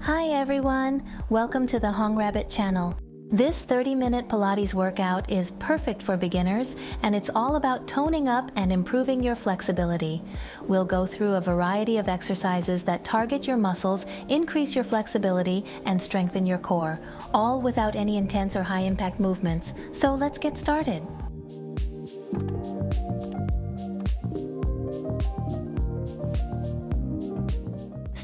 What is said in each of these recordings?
Hi everyone, welcome to the Hong Rabbit channel. This 30 minute Pilates workout is perfect for beginners and it's all about toning up and improving your flexibility. We'll go through a variety of exercises that target your muscles, increase your flexibility, and strengthen your core, all without any intense or high impact movements. So let's get started.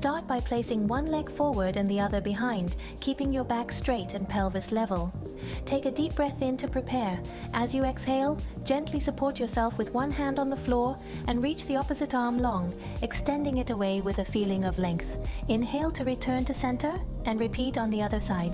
Start by placing one leg forward and the other behind, keeping your back straight and pelvis level. Take a deep breath in to prepare. As you exhale, gently support yourself with one hand on the floor and reach the opposite arm long, extending it away with a feeling of length. Inhale to return to center and repeat on the other side.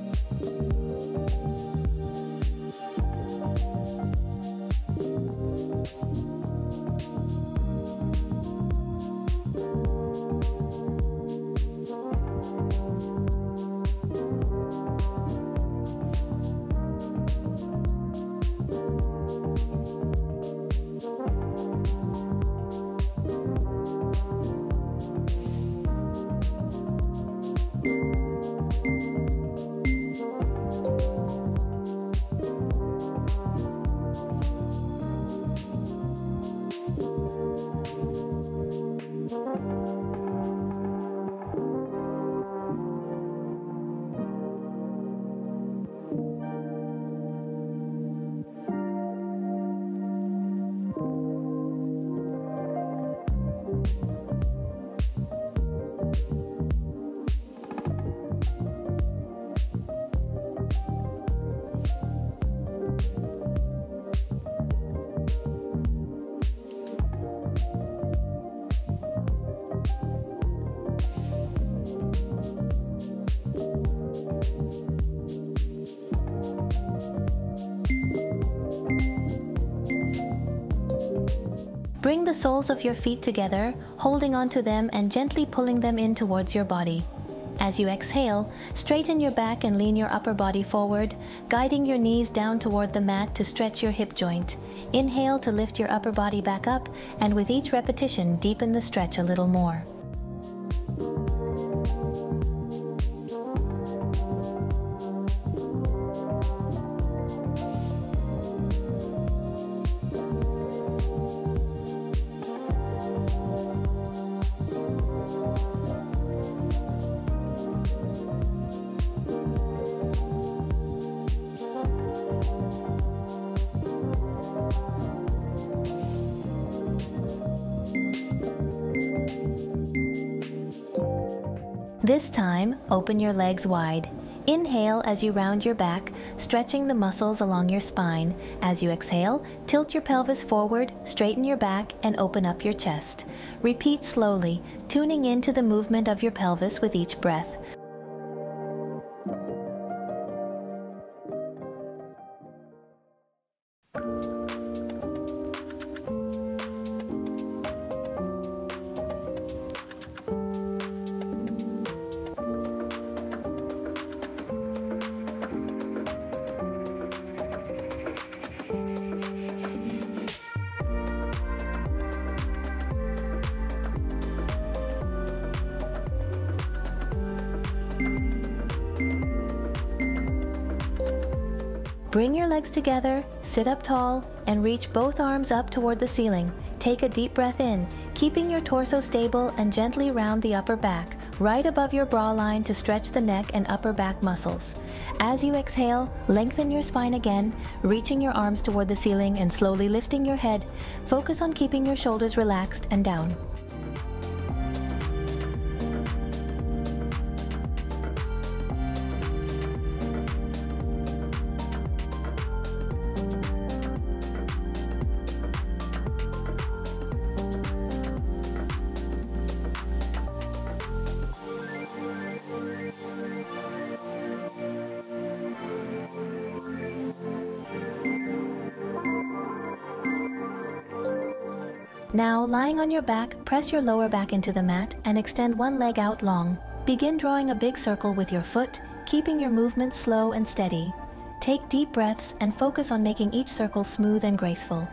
Bring the soles of your feet together, holding onto them and gently pulling them in towards your body. As you exhale, straighten your back and lean your upper body forward, guiding your knees down toward the mat to stretch your hip joint. Inhale to lift your upper body back up, and with each repetition, deepen the stretch a little more. This time, open your legs wide. Inhale as you round your back, stretching the muscles along your spine. As you exhale, tilt your pelvis forward, straighten your back, and open up your chest. Repeat slowly, tuning into the movement of your pelvis with each breath. Sit up tall, and reach both arms up toward the ceiling. Take a deep breath in, keeping your torso stable and gently round the upper back, right above your bra line to stretch the neck and upper back muscles. As you exhale, lengthen your spine again, reaching your arms toward the ceiling and slowly lifting your head. Focus on keeping your shoulders relaxed and down. Now, lying on your back, press your lower back into the mat and extend one leg out long. Begin drawing a big circle with your foot, keeping your movement slow and steady. Take deep breaths and focus on making each circle smooth and graceful.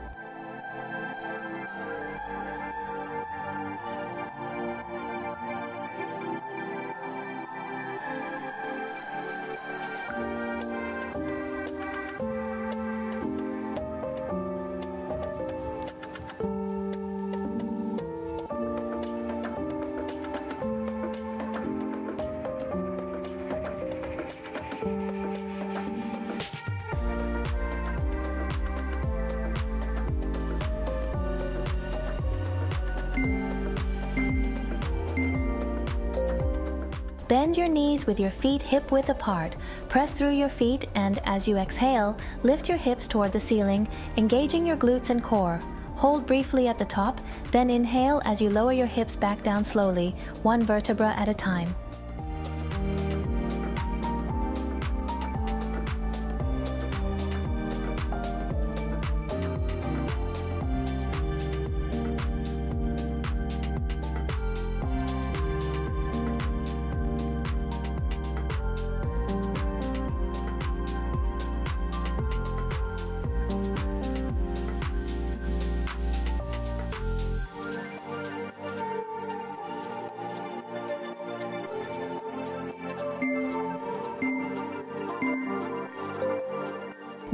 With your feet hip width apart. Press through your feet and as you exhale, lift your hips toward the ceiling, engaging your glutes and core. Hold briefly at the top, then inhale as you lower your hips back down slowly, one vertebra at a time.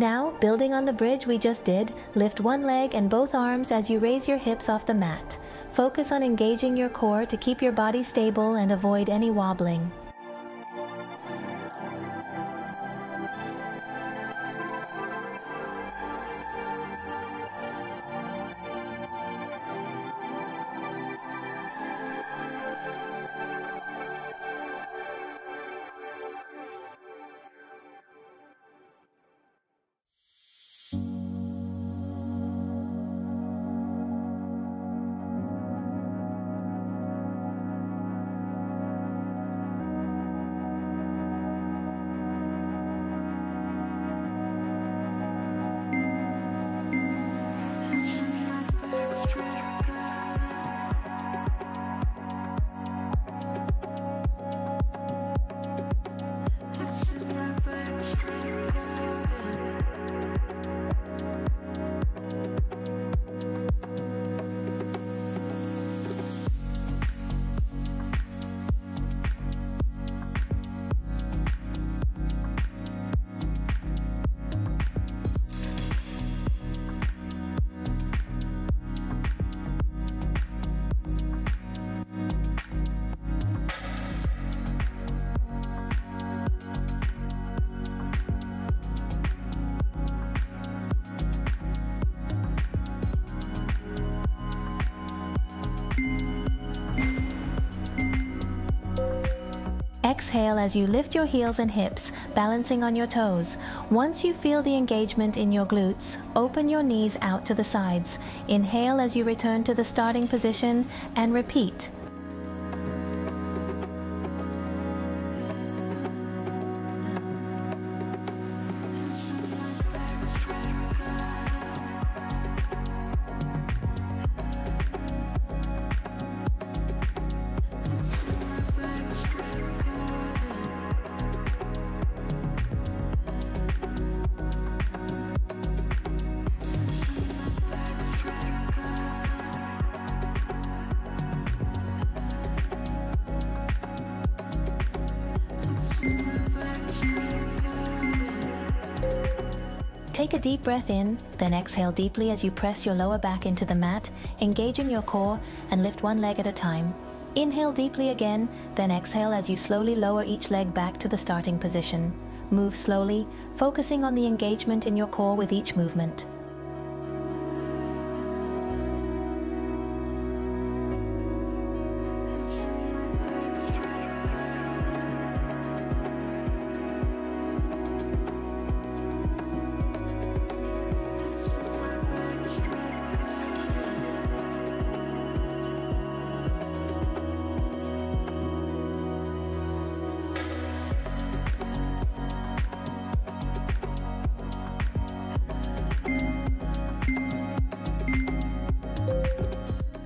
Now, building on the bridge we just did, lift one leg and both arms as you raise your hips off the mat. Focus on engaging your core to keep your body stable and avoid any wobbling. Exhale as you lift your heels and hips, balancing on your toes. Once you feel the engagement in your glutes, open your knees out to the sides. Inhale as you return to the starting position and repeat. Take a deep breath in, then exhale deeply as you press your lower back into the mat, engaging your core, and lift one leg at a time. Inhale deeply again, then exhale as you slowly lower each leg back to the starting position. Move slowly, focusing on the engagement in your core with each movement.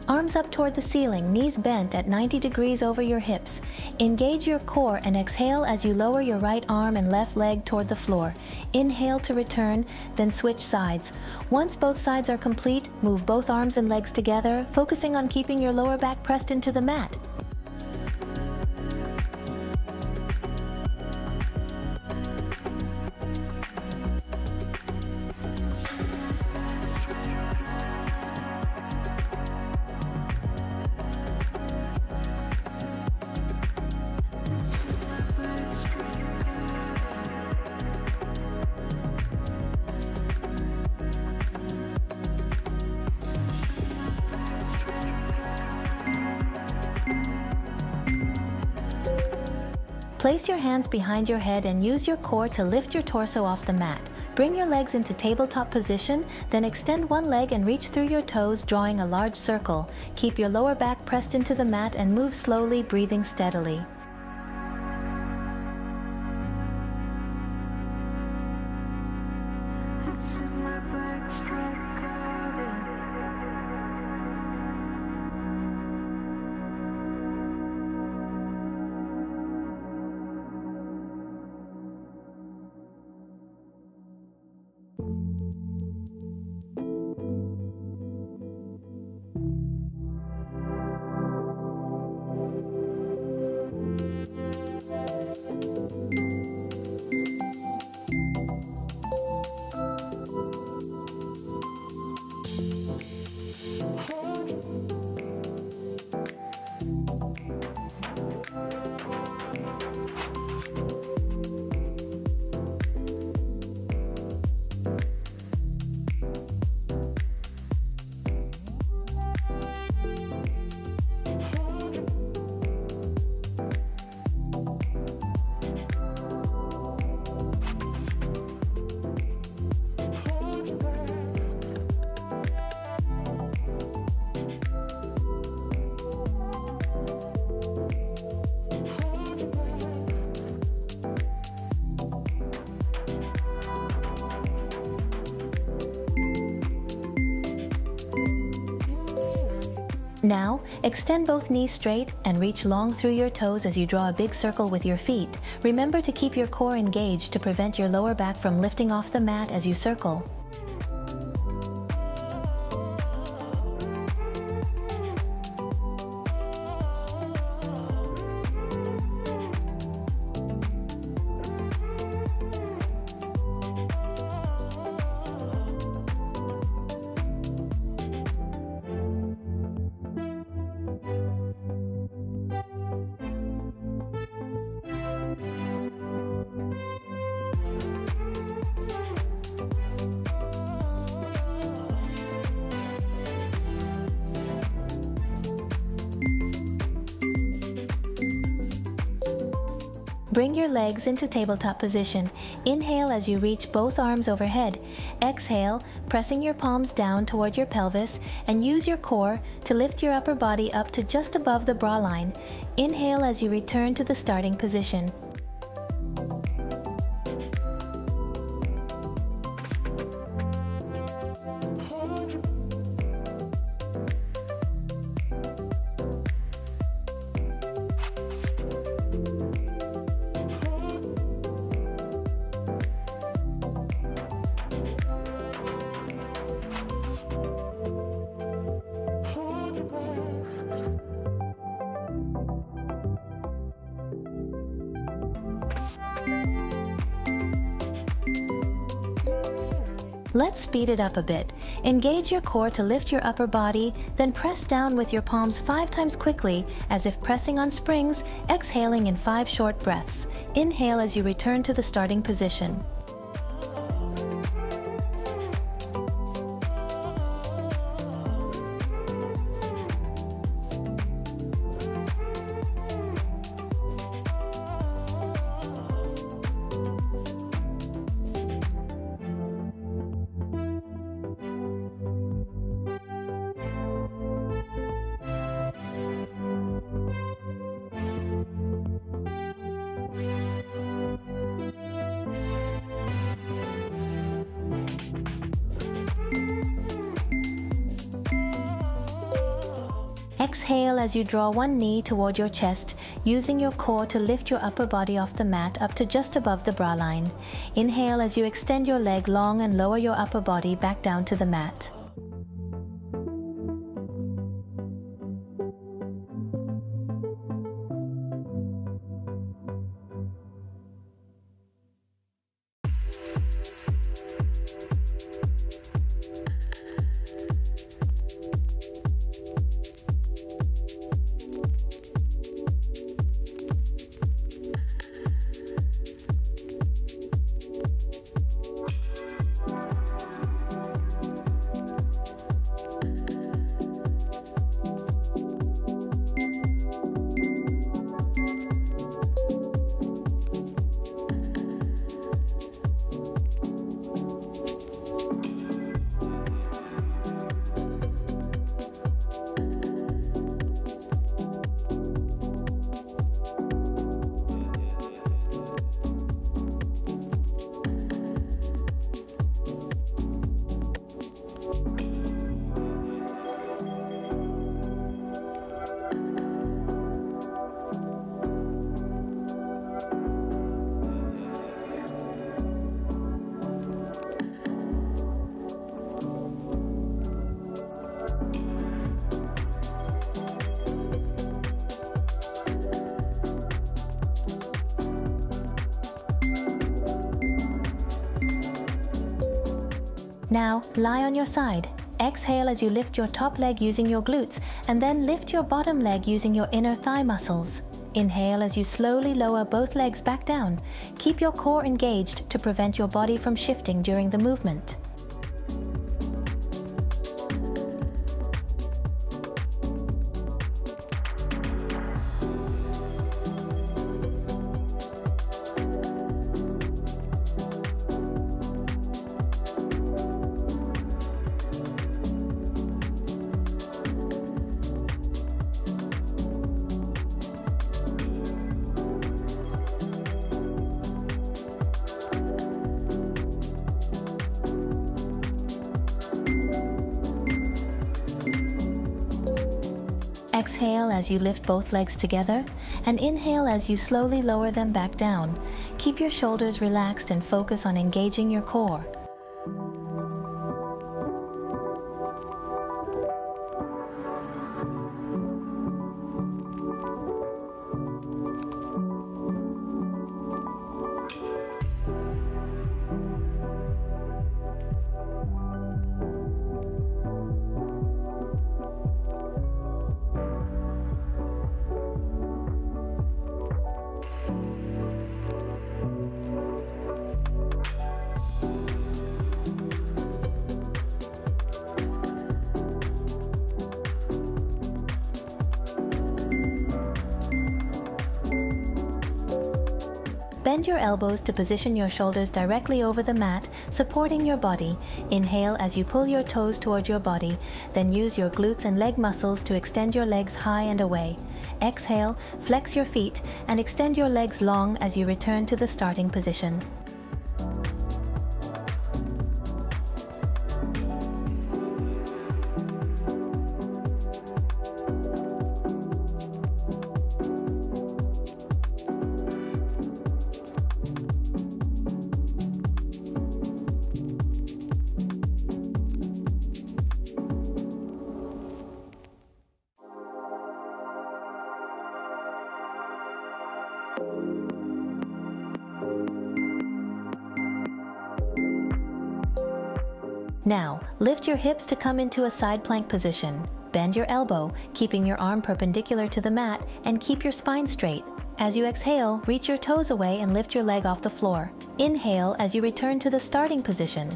Arms up toward the ceiling, knees bent at 90 degrees over your hips. Engage your core and exhale as you lower your right arm and left leg toward the floor. Inhale to return, then switch sides. Once both sides are complete, move both arms and legs together, focusing on keeping your lower back pressed into the mat. Place your hands behind your head and use your core to lift your torso off the mat. Bring your legs into tabletop position, then extend one leg and reach through your toes, drawing a large circle. Keep your lower back pressed into the mat and move slowly, breathing steadily. Now, extend both knees straight and reach long through your toes as you draw a big circle with your feet. Remember to keep your core engaged to prevent your lower back from lifting off the mat as you circle. Bring your legs into tabletop position. Inhale as you reach both arms overhead. Exhale, pressing your palms down toward your pelvis, and use your core to lift your upper body up to just above the bra line. Inhale as you return to the starting position. Let's speed it up a bit. Engage your core to lift your upper body, then press down with your palms five times quickly, as if pressing on springs, exhaling in five short breaths. Inhale as you return to the starting position. Exhale as you draw one knee toward your chest, using your core to lift your upper body off the mat up to just above the bra line. Inhale as you extend your leg long and lower your upper body back down to the mat. Now, lie on your side. Exhale as you lift your top leg using your glutes, and then lift your bottom leg using your inner thigh muscles. Inhale as you slowly lower both legs back down. Keep your core engaged to prevent your body from shifting during the movement. As you lift both legs together, and inhale as you slowly lower them back down. Keep your shoulders relaxed and focus on engaging your core. Elbows to position your shoulders directly over the mat, supporting your body. Inhale as you pull your toes toward your body, then use your glutes and leg muscles to extend your legs high and away. Exhale, flex your feet, and extend your legs long as you return to the starting position. Hips to come into a side plank position. Bend your elbow, keeping your arm perpendicular to the mat, and keep your spine straight. As you exhale, reach your toes away and lift your leg off the floor. Inhale as you return to the starting position.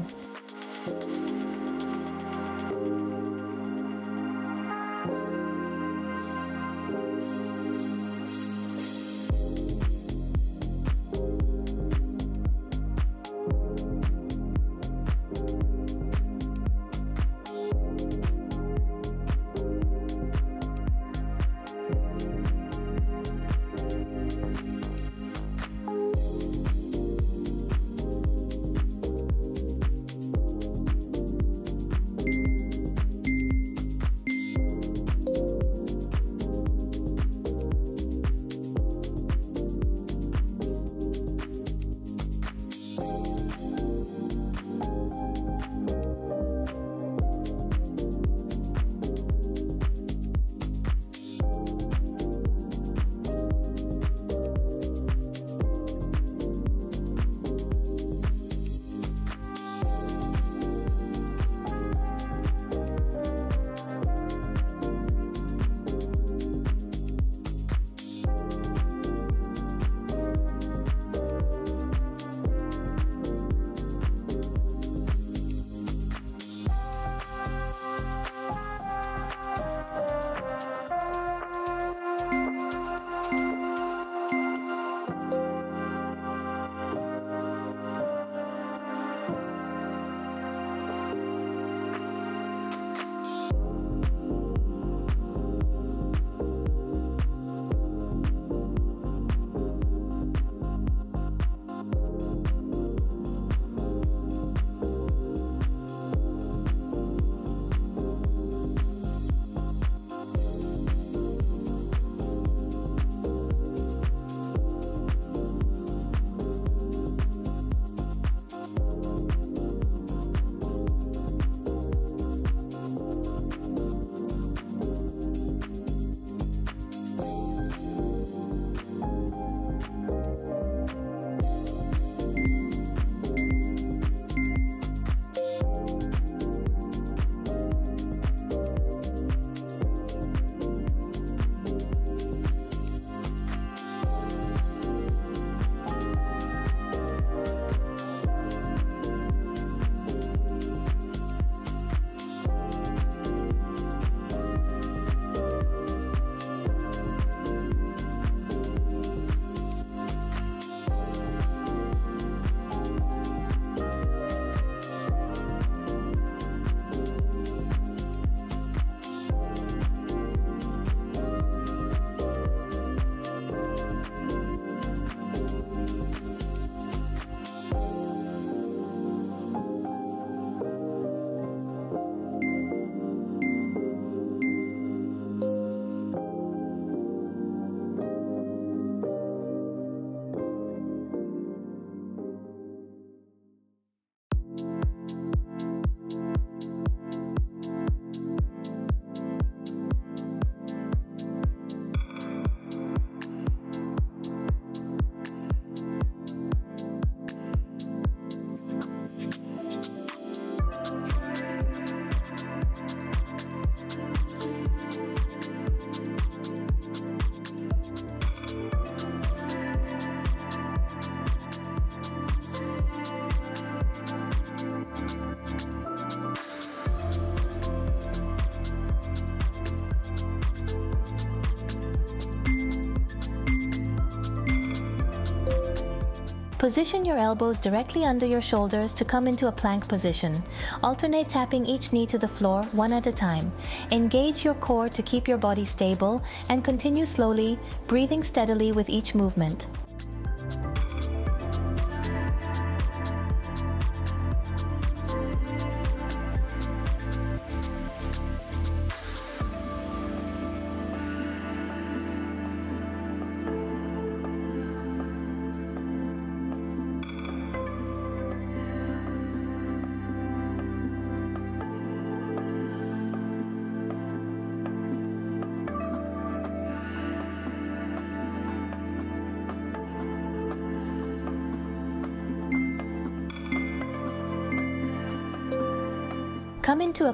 Position your elbows directly under your shoulders to come into a plank position. Alternate tapping each knee to the floor one at a time. Engage your core to keep your body stable and continue slowly, breathing steadily with each movement.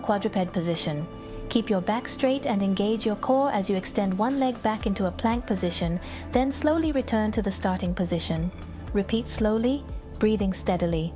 Quadruped position. Keep your back straight and engage your core as you extend one leg back into a plank position, then slowly return to the starting position. Repeat slowly, breathing steadily.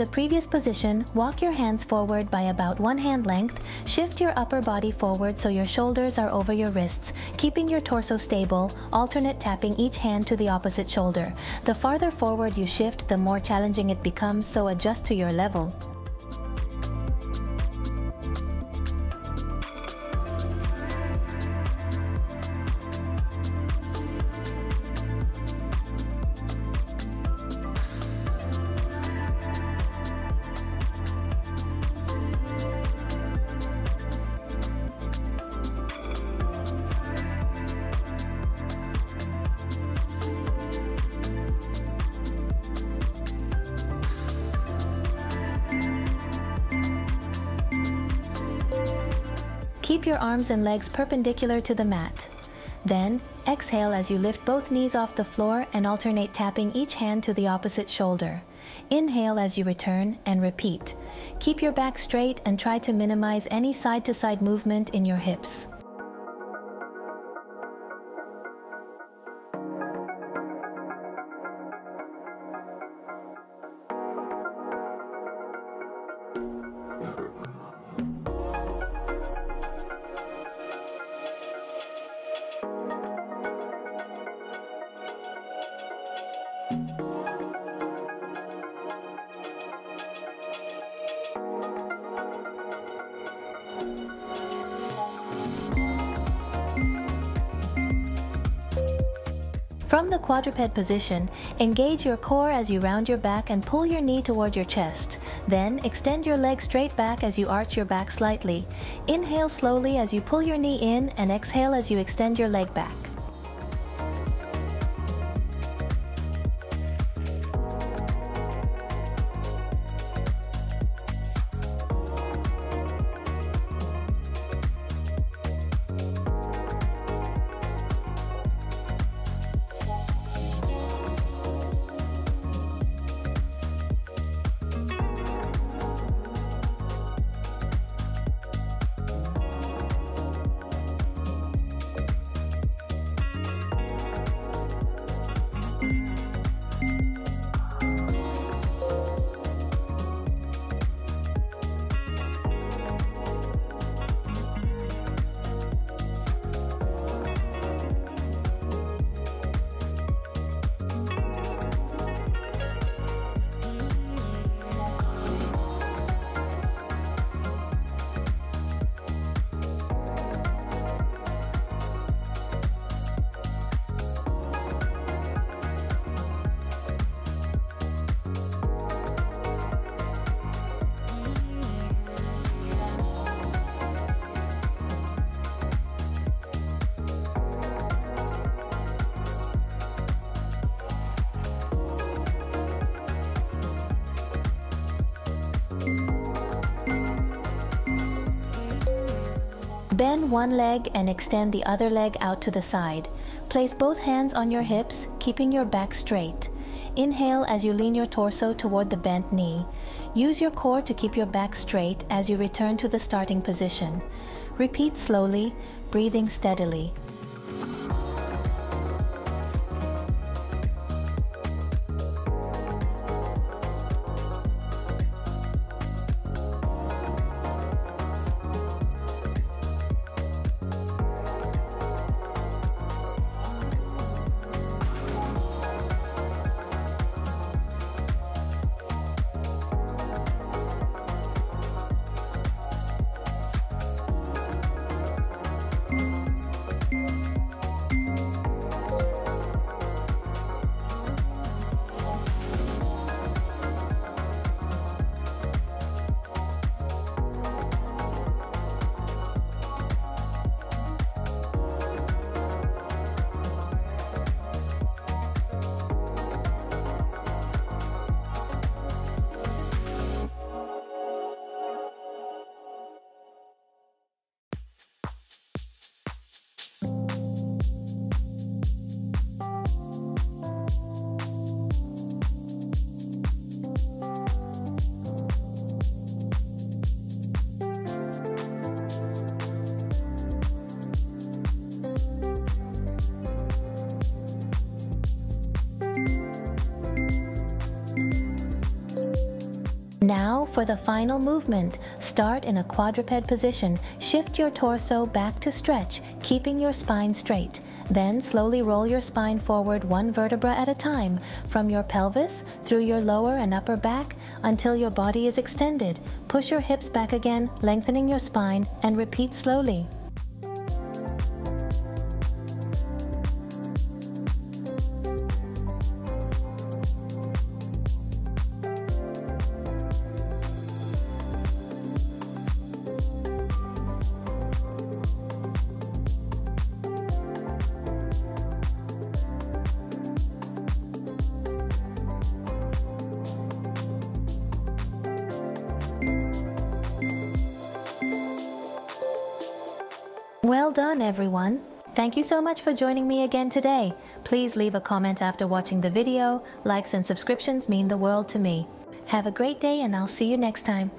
The previous position, walk your hands forward by about one hand length, shift your upper body forward so your shoulders are over your wrists, keeping your torso stable, alternate tapping each hand to the opposite shoulder. The farther forward you shift, the more challenging it becomes, so adjust to your level. Keep your arms and legs perpendicular to the mat. Then, exhale as you lift both knees off the floor and alternate tapping each hand to the opposite shoulder. Inhale as you return and repeat. Keep your back straight and try to minimize any side to side movement in your hips. Quadruped position, engage your core as you round your back and pull your knee toward your chest. Then extend your leg straight back as you arch your back slightly. Inhale slowly as you pull your knee in and exhale as you extend your leg back. Bend one leg and extend the other leg out to the side. Place both hands on your hips, keeping your back straight. Inhale as you lean your torso toward the bent knee. Use your core to keep your back straight as you return to the starting position. Repeat slowly, breathing steadily. Now for the final movement. Start in a quadruped position. Shift your torso back to stretch, keeping your spine straight. Then slowly roll your spine forward one vertebra at a time, from your pelvis through your lower and upper back until your body is extended. Push your hips back again, lengthening your spine, and repeat slowly. Thank you so much for joining me again today. Please leave a comment after watching the video. Likes and subscriptions mean the world to me. Have a great day and I'll see you next time.